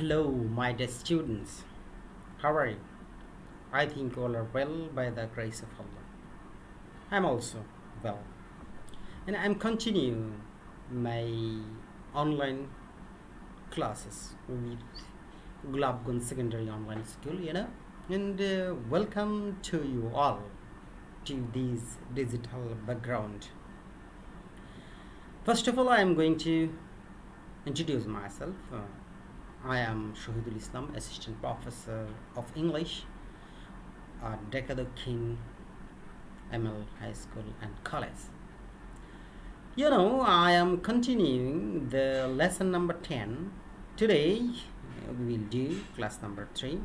Hello, my dear students. How are you? I think all are well by the grace of Allah. I'm also well. And I'm continuing my online classes with Gulabgun Secondary Online School, you know. And uh, welcome to you all to this digital background. First of all, I am going to introduce myself. Uh, I am Shahidul Islam, Assistant Professor of English at Dekadokin ML High School and College. You know, I am continuing the lesson number 10. Today, we will do class number 3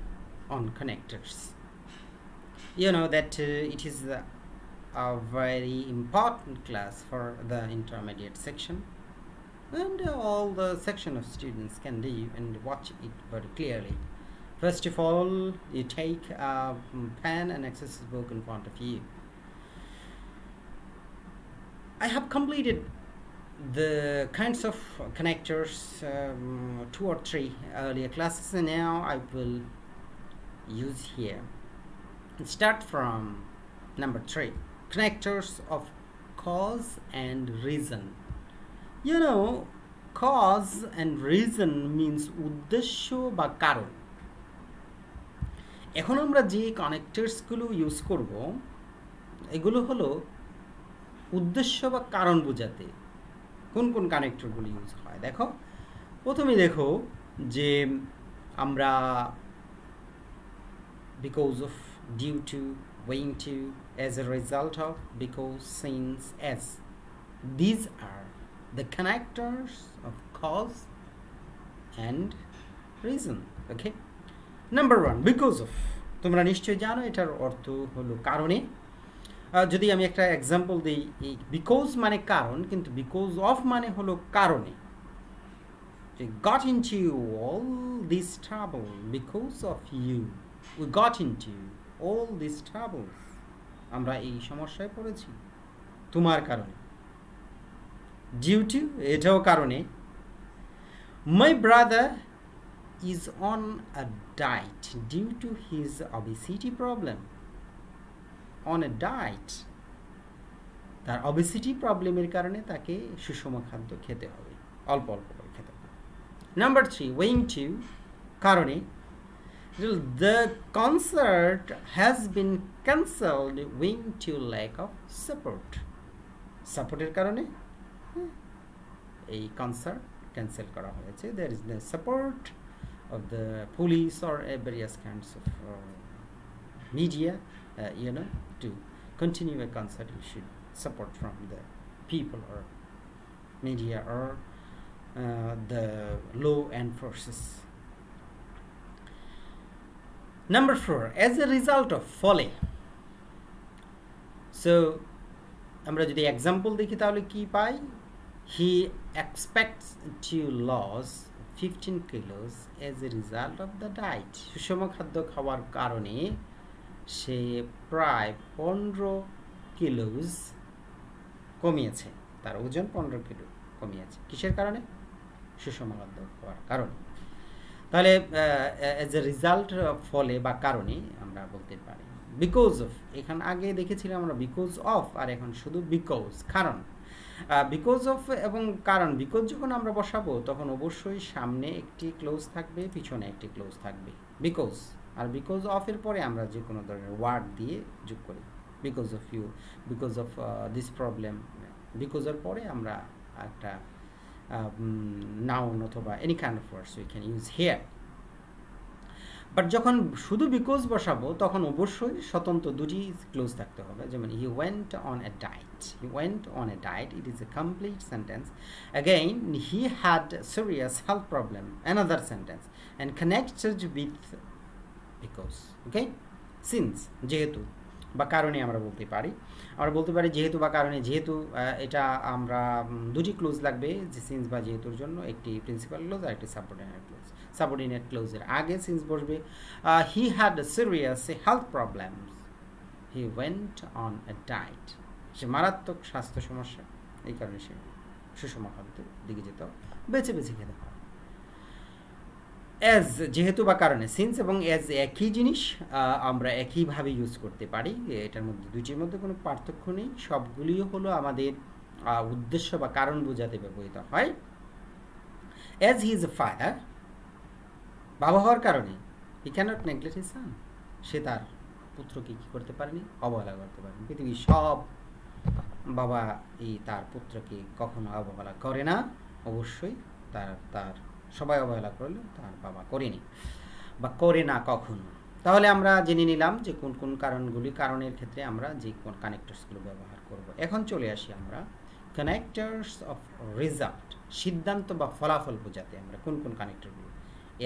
on connectors. You know that uh, it is a, a very important class for the intermediate section and uh, all the section of students can do and watch it very clearly. First of all, you take a pen and exercise book in front of you. I have completed the kinds of connectors um, two or three earlier classes and now I will use here. Start from number three connectors of cause and reason you know, cause and reason means উদ্দেশ্য বা কারণ। এখন আমরা যে কানেক্টার্সগুলো use করব, এগুলো হলো উদ্দেশ্য বা কারণ বোঝাতে কোন কোন কানেক্টরগুলো ইউজ হয়। দেখো, প্রথমে দেখো যে আমরা because of due to owing to as a result of because since as these are the connectors of cause and reason, okay? Number one because of তোমরা নিশ্চয়ই জানো, এটার অর্থ হলো কারণে। যদি আমি একটা এক্সাম্পল দিই বিকজ মানে কারণ, কিন্তু বিকজ অফ মানে হলো কারণে। Got into all this trouble because of you we got into all this trouble আমরা এই সমস্যায় পড়েছি। তোমার কারণে। ডিউ টু এটাও কারণে my brother is on a diet due to his obesity problem on a diet তার অবিসিটি প্রবলেমের কারণে তাকে সুষম খাদ্য খেতে হবে। অল্প অল্প করে খেতে হবে। নাম্বার থ্রি ওয়েইং টু কারণে the concert has been cancelled wing to lack of support সাপোর্টের কারণে এই কনসার্ট ক্যান্সেল করা হয়েছে there is the support of the police or uh, various kinds of uh, media, uh, you know, to continue a concert, you should support from the people or media or the law and forces. Number four, as a result of folly. So, আমরা যদি example দেখি তাহলে কি পাই He expects to lose fifteen kilos as a result of the diet সুষম খাদ্য খাওয়ার কারণে সে প্রায় পনেরো কিলোজ কমিয়েছে। তার ওজন পনেরো কিলো কমিয়েছে। কিসের কারণে? সুষম খাদ্য খাওয়ার কারণে। তাহলে এজ এ রেজাল্ট ফলে বা কারণে আমরা বলতে পারি। বিকজ অফ এখানে আগে দেখেছিলাম আমরা বিকজ অফ আর এখন শুধু বিকজ কারণ। বিকজ অফ এবং কারণ বিকজ যখন আমরা বসাবো, তখন অবশ্যই সামনে একটি ক্লোজ থাকবে, পিছনে একটি ক্লোজ থাকবে। বিকজ আর বিকজ অফের পরে আমরা যে কোনো ধরনের ওয়ার্ড দিয়ে যোগ করি। Because of you because of this problem বিকজের পরে আমরা একটা নাউন অথবা any kind of words we can use here but যখন শুধু বিকজ বসাবো, তখন অবশ্যই স্বতন্ত্র দুটি ক্লোজ থাকতে হবে। যেমন he went on a diet he went on a diet it is a complete sentence again he had serious health problem another sentence and connected with because okay since যেহেতু, বা কারণে আমরা বলতে পারি। আমরা বলতে পারি যেহেতু বা কারণে, যেহেতু এটা আমরা দুটি ক্লোজ লাগবে, যে সিন্স বা যেহেতুর জন্য একটি প্রিন্সিপাল ক্লোজ আর একটি সাবঅর্ডিনেট ক্লোজ সাবঅর্ডিনেট ক্লোজের আগে সিন্স বসবে। He had serious health problems he went on a diet সে মারাত্মক স্বাস্থ্য সমস্যা, এই কারণে সে সুষম খাদ্যের দিকে যেত বেছে বেছে খেতে হয় অ্যাজ যেহেতু বা কারণে সিন্স এবং অ্যাজ একই জিনিস আমরা একইভাবে ইউজ করতে পারি, এটার মধ্যে দুটির মধ্যে কোনো পার্থক্য নেই। সবগুলিও হলো আমাদের উদ্দেশ্য বা কারণ বোঝাতে ব্যবহৃত হয়। As he is a father বাবা হওয়ার কারণে he cannot neglect his son সে তার পুত্রকে কী করতে পারেনি? অবহেলা করতে পারেনি। পৃথিবীর সব বাবা এই তার পুত্রকে কখনো অবহেলা করে না। অবশ্যই তার তার, সবাই অবহেলা করলেও তার বাবা করেনি বা করে না কখনো। তাহলে আমরা জেনে নিলাম যে কোন কোন কারণগুলি, কারণের ক্ষেত্রে আমরা যে কোন কানেক্টার্সগুলো ব্যবহার করব। এখন চলে আসি আমরা কানেক্টার্স অফ রেজাল্ট সিদ্ধান্ত বা ফলাফল বোঝাতে আমরা কোন কোন কানেক্টরগুলো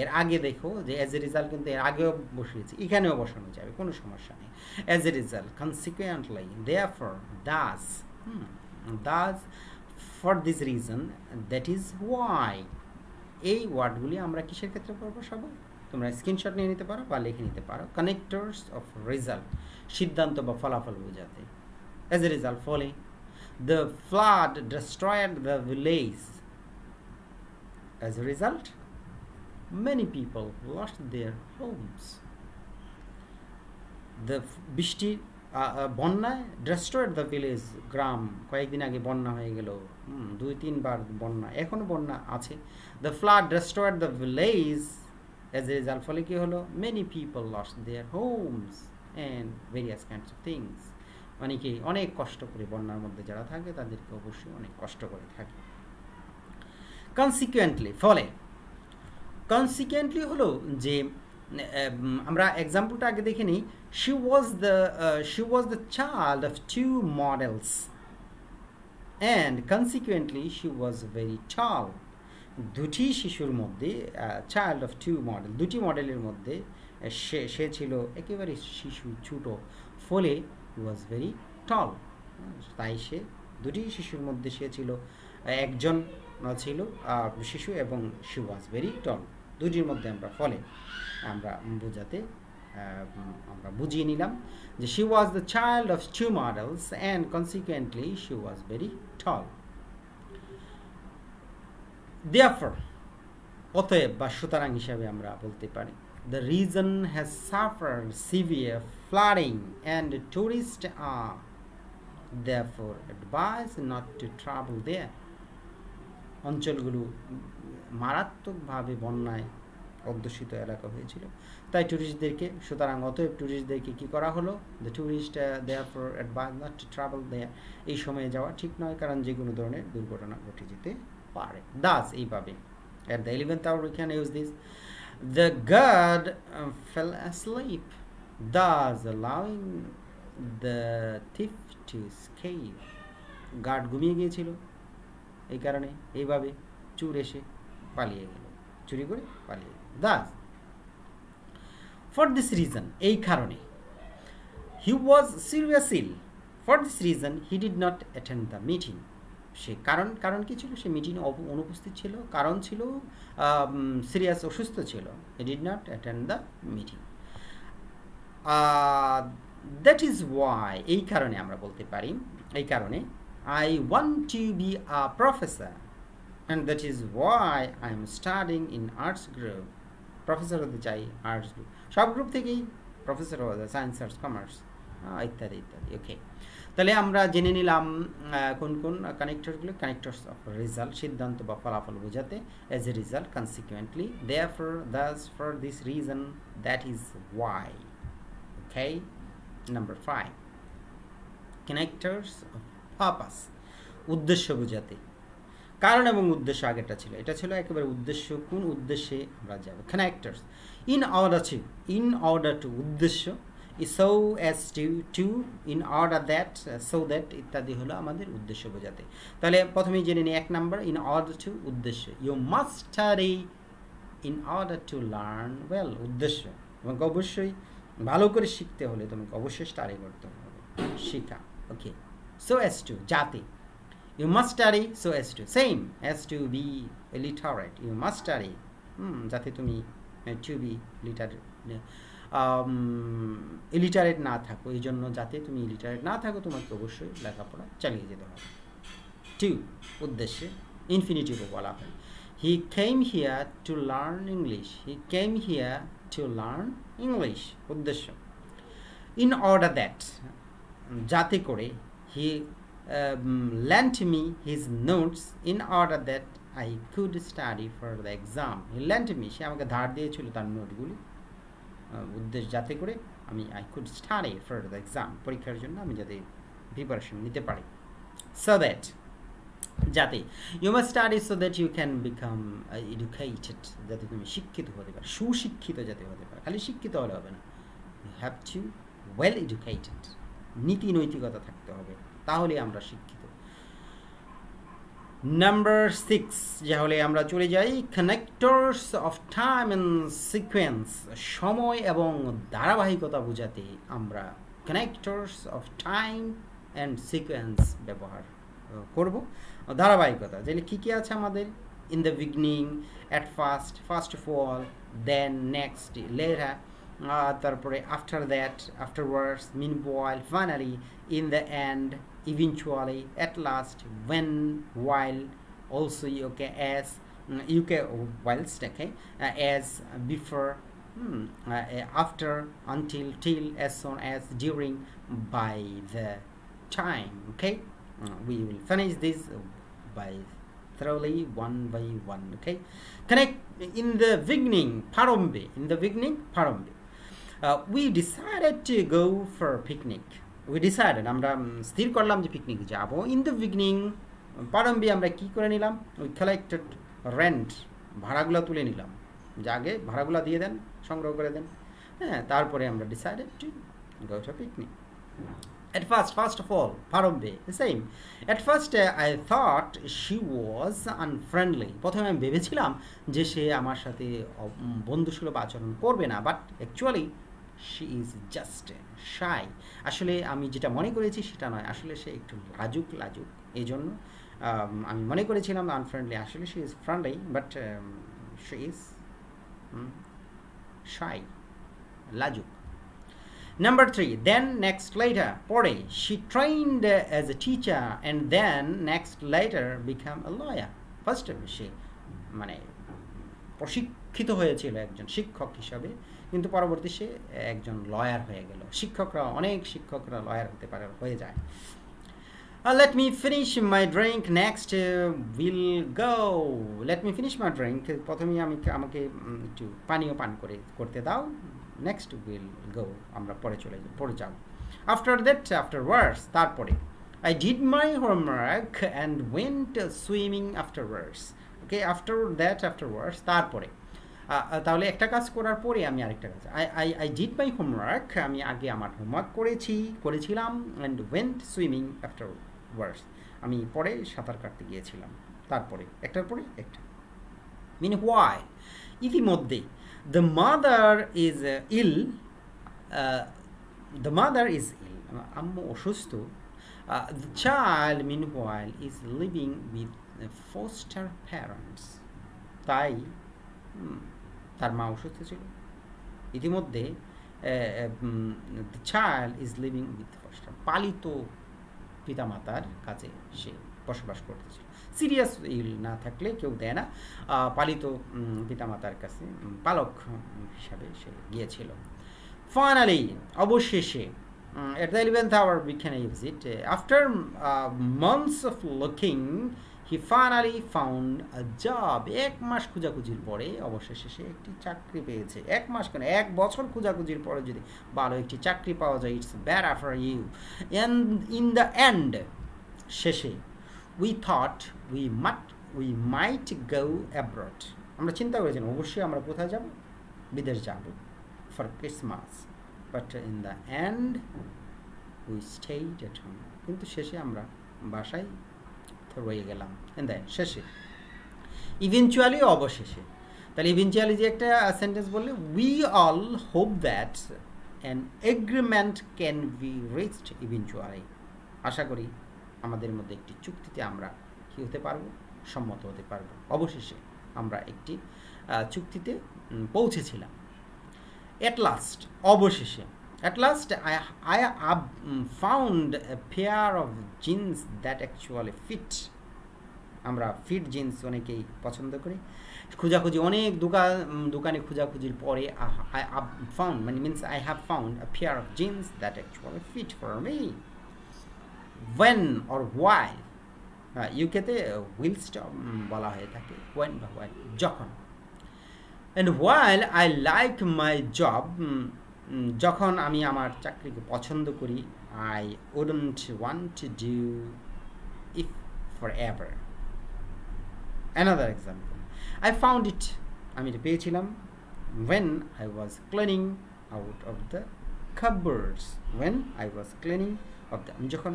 এর আগে দেখো যে অ্যাজ এ রেজাল্ট কিন্তু এর আগেও বসিয়েছি, এখানেও বসানো যাবে, কোনো সমস্যা নেই। As a result consequently therefore thus thus for this reason that is why এই ওয়ার্ডগুলি আমরা কিসের ক্ষেত্রে বসাবো তোমরা স্ক্রিনশট নিয়ে নিতে পারো বা লিখে নিতে পারো। কানেক্টরস অফ রেজাল্ট সিদ্ধান্ত বা ফলাফল বোঝাতে। অ্যাজ এ রেজাল্ট ফলে the flood destroyed the village as a result many people lost their homes. The বৃষ্টি বন্যায় ডেস্ট্রয়েড দ্য ভিলেজ গ্রাম। কয়েকদিন আগে বন্যা হয়ে গেল। দুই, তিনবার বন্যা। এখনও বন্যা আছে। The flood destroyed the village as a result ফলে কী হলো? Many people lost their homes and various kinds of things অনেকেই অনেক কষ্ট করে বন্যার মধ্যে যারা থাকে, তাদেরকে অবশ্যই অনেক কষ্ট করে থাকে। কনসিকুয়েন্টলি ফলে? কনসিকুয়েন্টলি হলো যে আমরা এক্সাম্পলটা আগে দেখে নিই। She was the she was the child of two models and consequently she was very tall দুটি শিশুর মধ্যে চাইল্ড অফ টু মডেল দুটি মডেলের মধ্যে সে সে ছিল একেবারে শিশু ছোট, ফলে ওয়াজ ভেরি টল তাই সে, দুটি শিশুর মধ্যে সে ছিল, একজন ছিল শিশু এবং শি ওয়াজ ভেরি টল দুটির মধ্যে আমরা ফলে আমরা বোঝাতে আমরা বুঝিয়ে নিলাম যে she was the child of two models and consequently she was very tall therefore অতএব বা সুতরাং হিসাবে আমরা বলতে পারি the reason has suffer severe flooding and tourist are therefore advise not to travel there. অঞ্চলগুলো মারাত্মকভাবে বন্যায় অধ্যুষিত এলাকা হয়েছিল। তাই ট্যুরিস্টদেরকে সুতরাং অতএব ট্যুরিস্টদেরকে কী করা হলো? The tourist therefore advance not to travel there এই সময়ে যাওয়া ঠিক নয়, কারণ যে কোনো ধরনের দুর্ঘটনা ঘটে যেতে পারে। দাস এইভাবে at the eleventh hour we can use this the guard fell asleep thus allowing the thief to escape guard ঘুমিয়ে গিয়েছিল। এই কারণে এইভাবে চুর এসে পালিয়ে গেল, চুরি করে পালিয়ে গেল। দাস ফর দিস রিজন এই কারণে he was serious ill for this reason he did not attend the meeting সে কারণ কারণ কি ছিল? সে মিটিংয়ে অনুপস্থিত ছিল, কারণ ছিল সিরিয়াস অসুস্থ ছিল he did not attend the meeting that is why এই কারণে আমরা বলতে পারি, এই কারণে I want to be a professor and that is why I am studying in arts group professor হতে চাই আর্টস গ্রুপ সব গ্রুপ থেকেই প্রফেসর হওয়া যায় সায়েন্স আর্টস কমার্স ইত্যাদি ইত্যাদি ওকে তাহলে আমরা জেনে নিলাম কোন কোন কানেক্টরগুলো কানেক্টরস অফ রেজাল্ট সিদ্ধান্ত বা ফলাফল বোঝাতে as a result consequently therefore thus for this reason that is why okay number five connectors of purpose উদ্দেশ্য বোঝাতে। কারণ এবং উদ্দেশ্য আগেরটা ছিল। এটা ছিল একেবারে উদ্দেশ্য, কোন উদ্দেশ্যে আমরা যাব। Connectors in order to in order to উদ্দেশ্য so as to to in order that so that ইত্যাদি হলো আমাদের উদ্দেশ্য বোঝাতে। তাহলে প্রথমেই জেনে নিই, এক নাম্বার ইন অর্ডার টু উদ্দেশ্য। You must study in order to learn well উদ্দেশ্য। তোমাকে অবশ্যই ভালো করে শিখতে হলে তোমাকে অবশ্যই স্টাডি করতে হবে। শিখা okay so as to jati you must study so as to same as to be literate. You must study. Hmm, যাতে তুমি টু বি লিটারেট ইলিটারেট না থাকো এই জন্য যাতে তুমি ইলিটারেট না থাকো তোমাকে অবশ্যই লেখাপড়া চালিয়ে যেতে হবে। টু উদ্দেশ্যে ইনফিনিটিভও বলা হয়। He came here to learn English he came here to learn English উদ্দেশ্য। ইন অর্ডার দ্যাট যাতে করে he lend me his notes in order that I could study for the exam he lend me সে আমাকে ধার দিয়েছিল তার নোটগুলি উদ্দেশ্য যাতে করে আমি I could study for the exam পরীক্ষার জন্য আমি যাতে প্রিপারেশন নিতে পারি। সো দ্যাট যাতে you must study so that you can become educated যাতে তুমি শিক্ষিত হতে পারো, সুশিক্ষিত যাতে হতে পারো। খালি শিক্ষিত হলে হবে না। You have to well educated নীতি নৈতিকতা থাকতে হবে। তাহলে আমরা শিক্ষিত। নাম্বার সিক্স যাহলে আমরা চলে যাই connectors of time and sequence সময় এবং ধারাবাহিকতা বোঝাতে আমরা connectors of time and sequence ব্যবহার করব। ধারাবাহিকতা যেগুলি কী কী আছে আমাদের? In the beginning at first first of all then next later তারপরে after that afterwards meanwhile finally in the end eventually at last when while also okay as you can whilst okay uh, as before hmm, uh, after until till as soon as during by the time okay? Uh, we will finish this by thoroughly one by one okay? Connect in the beginning parombe in the beginning parombe. Uh, we decided to go for a picnic we decided আমরা স্থির করলাম যে picnic যাব। In the beginning প্রারম্ভে আমরা কি করে নিলাম? We collected rent ভাড়াগুলো তুলে নিলাম। যে আগে ভাড়াগুলো দিয়ে দেন সংগ্রহ করে দেন। হ্যাঁ তারপরে আমরা decided to go to picnic At first, first of all, প্রারম্ভে same at first I thought she was unfriendly প্রথমে আমি ভেবেছিলাম যে সে আমার সাথে বন্ধুসুলভ আচরণ করবে না। But actually she is just shy আসলে আমি যেটা মনে করেছি সেটা নয়। আসলে সে একটু লাজুক লাজুক। এই জন্য আমি মনে করেছিলাম আনফ্রেন্ডলি আসলে she is friendly but she is shy লাজুক। Number three then next later, পরে she trained as a teacher and then next later become a lawyer. First সে মানে প্রশিক্ষিত হয়েছিল একজন শিক্ষক হিসাবে। কিন্তু পরবর্তী সে একজন লয়ার হয়ে গেল। শিক্ষকরা, অনেক শিক্ষকরা লয়ার হতে পারে, হয়ে যায়। Let me finish my drink next will go let me finish my drink প্রথমেই আমি আমাকে একটু পানীয় পান করে, করতে দাও। নেক্সট উইল গো আমরা পরে চলে যাই পরে যাও আফটার দ্যাট আফটার ওয়ার্ডস তারপরে। I did my homework and went swimming afterwards okay after that afterwards তারপরে। তাহলে একটা কাজ করার পরে আমি আরেকটা কাজ, I I I did my homework আমি আগে আমার হোমওয়ার্ক করেছি, করেছিলাম and went swimming afterwards আমি পরে সাঁতার কাটতে গিয়েছিলাম, তারপরে, একটার পরে একটা। মিন হোয়াই ইতিমধ্যে the mother is ill the mother is ill আম্মু অসুস্থ the child meanwhile is living with foster parents তাই তার মা অসুস্থ ছিল। ইতিমধ্যে the child is living with foster পালিত পিতামাতার কাছে সে বসবাস করতেছিল। সিরিয়াস ইল না থাকলে কেউ দেয় না। পালিত পিতামাতার কাছে পালক হিসাবে সে গিয়েছিল। ফাইনালি অবশেষে at the 11th hour we can use it uh, after uh, months of he finally found a job এক মাস খোঁজাখুঁজির পরে অবশেষে সে একটি চাকরি পেয়েছে। এক মাস কেন? এক বছর খোঁজাখুঁজির পরে যদি ভালো একটি চাকরি পাওয়া যায় it's bad after you in the end শেষে we thought we might we might go abroad আমরা চিন্তা করেছিলাম, অবশ্যই আমরা কোথায় যাব? বিদেশ যাব for Christmas but in the end we stayed at home কিন্তু শেষে আমরা বাসায় রয়ে গেলাম। দেন শেষে। ইভেনচুয়ালি অবশেষে। তাহলে ইভেনচুয়ালি যে একটা সেন্টেন্স বললে we all hope that an agreement can be reached eventually আশা করি আমাদের মধ্যে একটি চুক্তিতে আমরা কী হতে পারব? সম্মত হতে পারব। অবশেষে আমরা একটি চুক্তিতে পৌঁছেছিলাম। অ্যাট লাস্ট অবশেষে At last, I, I uh, found a pair of jeans that actually fit. আমরা ফিট জিন্স অনেকেই পছন্দ করি। খোঁজাখুঁজি অনেক দোকান দোকানে খোঁজাখুঁজির পরে আই ফাউন্ড মানে means I have found a pair of jeans that actually fit for me when or why ইউকেতে হুইল স্টপ বলা হয়ে থাকে। ওয়েন বা ওয়াই যখন। And while I like my job যখন আমি আমার চাকরিকে পছন্দ করি I wouldn't want to do if for ever another example I found it আমি এটা পেয়েছিলাম when I was cleaning out of the cupboards when I was cleaning of the আমি যখন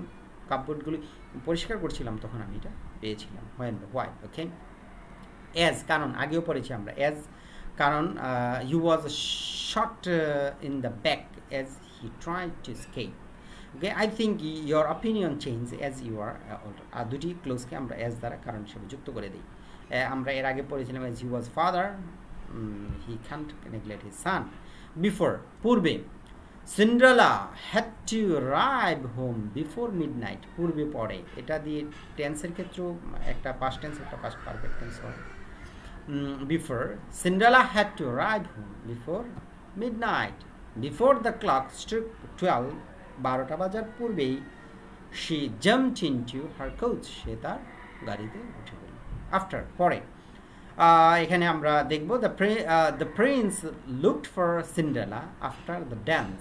কাপবোর্ডগুলি পরিষ্কার করছিলাম, তখন আমি এটা পেয়েছিলাম। হোয়েন হোয়াই ওকে অ্যাজ কারণ আগেও পড়েছি আমরা। অ্যাজ কারণ he was shot in the back as he try to escape okay I think your opinion change as you are are দুটি ক্লোজকে আমরা অ্যাজ দ্বারা কারণ হিসেবে যুক্ত করে দিই। আমরা এর আগে পড়েছিলাম as he was father he can't neglect his son before পূর্বে Cinderella had to arrive home before midnight পূর্বে পরে এটা দিয়ে টেন্সের ক্ষেত্রেও, একটা পাস্ট টেন্স একটা পাস্ট পারফেক্ট টেন্স হয়। Before Cinderella had to arrive home before midnight before the clock struck twelve বারোটা বাজার পূর্বেই she jumped into her coach সে তার গাড়িতে উঠে পড়ল। আফটার পরে। এখানে আমরা দেখব the the prince looked for Cinderella after the dance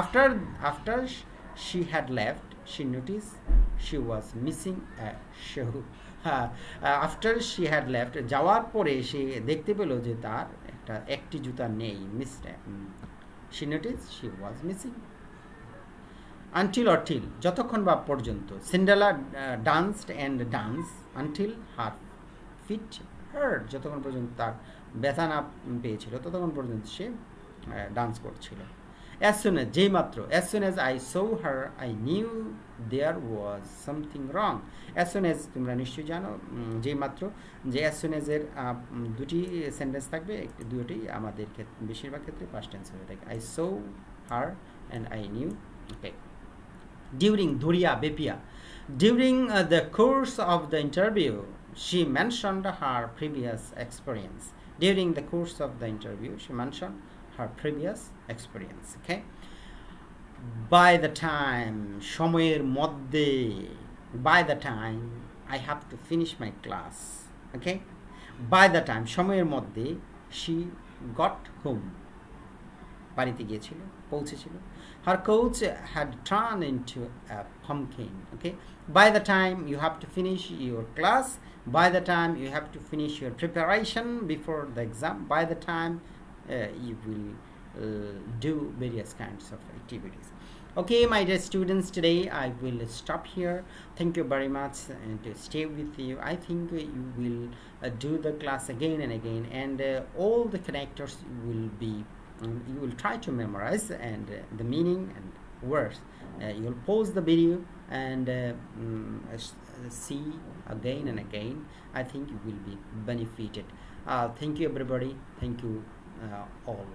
after after she had left she notice she was missing shoe after she had left যাওয়ার পরে সে দেখতে পেল যে তার একটা একটি জুতা নেই miss she notice she was missing until or till যতক্ষণ বা পর্যন্ত। Cinderella danced and dance until her feet hurt যতক্ষণ পর্যন্ত তার ব্যথা না পেয়েছিল, ততক্ষণ পর্যন্ত সে ডান্স করছিল। অ্যাজ সুন এজ যেই মাত্র as soon as I saw her I knew there was something wrong as soon as তোমরা নিশ্চয়ই জানো যেই মাত্র যে অ্যাজ সুন এজের দুটি সেন্টেন্স থাকবে দুটি আমাদের ক্ষেত্রে বেশিরভাগ ক্ষেত্রে পাস্ট টেন্স হয়ে থাকে I saw her and I knew okay Dhuria Bepia. During uh, the course of the interview, she mentioned her previous experience. During the course of the interview, she mentioned her previous experience. Okay. By the time, সময়ের মধ্যে, by the time I have to finish my class. Okay. By the time, সময়ের মধ্যে, she got home. বাড়িতে গিয়েছিল পৌঁছেছিল her coach had turned into a pumpkin okay by the time you have to finish your class by the time you have to finish your preparation before the exam by the time uh, you will uh, do various kinds of activities. Okay my dear students today i will stop here. Thank you very much and to stay with you. I think you will uh, do the class again and again and all the connectors will be um, you will try to memorize and uh, the meaning and words. Uh, you'll pause the video and uh, um, see again and again. I think you will be benefited. Thank you everybody. Thank you uh, all